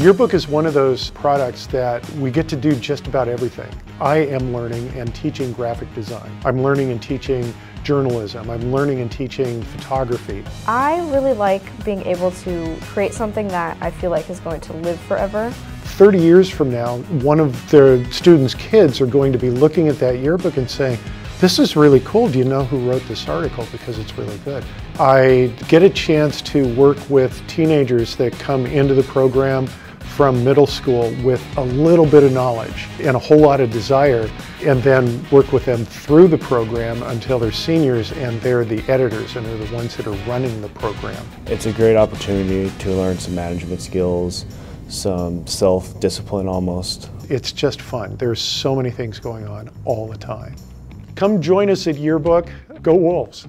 Yearbook is one of those products that we get to do just about everything. I am learning and teaching graphic design. I'm learning and teaching journalism. I'm learning and teaching photography. I really like being able to create something that I feel like is going to live forever. 30 years from now, one of the students' kids are going to be looking at that yearbook and saying, this is really cool. Do you know who wrote this article? Because it's really good. I get a chance to work with teenagers that come into the program from middle school with a little bit of knowledge and a whole lot of desire and then work with them through the program until they're seniors and they're the editors and they're the ones that are running the program. It's a great opportunity to learn some management skills, some self-discipline almost. It's just fun. There's so many things going on all the time. Come join us at Yearbook. Go Wolves!